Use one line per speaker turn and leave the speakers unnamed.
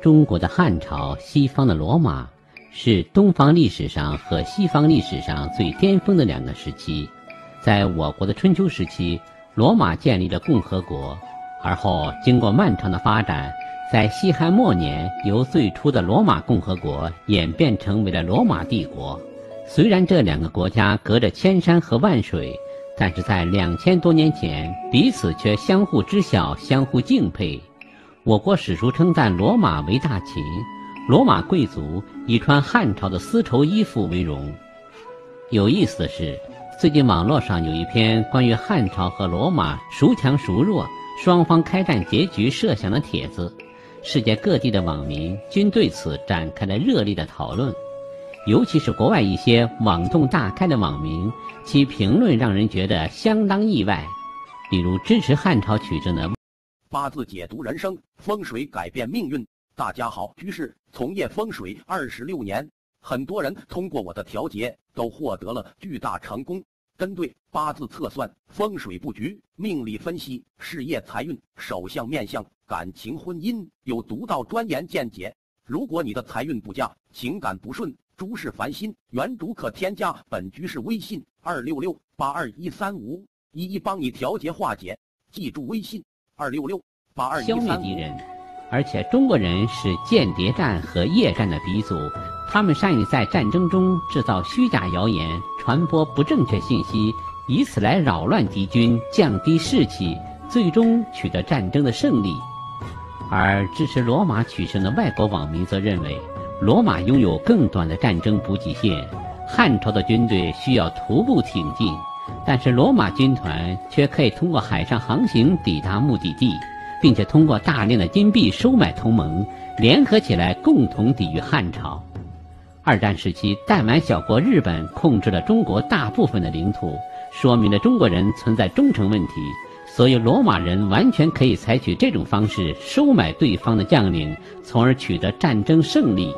中国的汉朝，西方的罗马，是东方历史上和西方历史上最巅峰的两个时期。在我国的春秋时期，罗马建立了共和国，而后经过漫长的发展，在西汉末年，由最初的罗马共和国演变成为了罗马帝国。虽然这两个国家隔着千山和万水，但是在两千多年前，彼此却相互知晓、相互敬佩。我国史书称赞罗马为大秦，罗马贵族以穿汉朝的丝绸衣服为荣。有意思的是，最近网络上有一篇关于汉朝和罗马孰强孰弱、双方开战结局设想的帖子，世界各地的网民均对此展开了热烈的讨论。尤其是国外一些网动大开的网民，其评论让人觉得相当意外。比如支持汉朝取证的。
八字解读人生，风水改变命运。大家好，居士从业风水二十六年，很多人通过我的调节都获得了巨大成功。针对八字测算、风水布局、命理分析、事业财运、手相面相、感情婚姻，有独到专研见解。如果你的财运不佳、情感不顺、诸事烦心，原主可添加本居士微信二六六八二一三五，一一帮你调节化解。记住微信。二六六
消灭敌人，而且中国人是间谍战和夜战的鼻祖，他们善于在战争中制造虚假谣言，传播不正确信息，以此来扰乱敌军，降低士气，最终取得战争的胜利。而支持罗马取胜的外国网民则认为，罗马拥有更短的战争补给线，汉朝的军队需要徒步挺进。但是罗马军团却可以通过海上航行抵达目的地，并且通过大量的金币收买同盟，联合起来共同抵御汉朝。二战时期，弹丸小国日本控制了中国大部分的领土，说明了中国人存在忠诚问题。所以，罗马人完全可以采取这种方式收买对方的将领，从而取得战争胜利。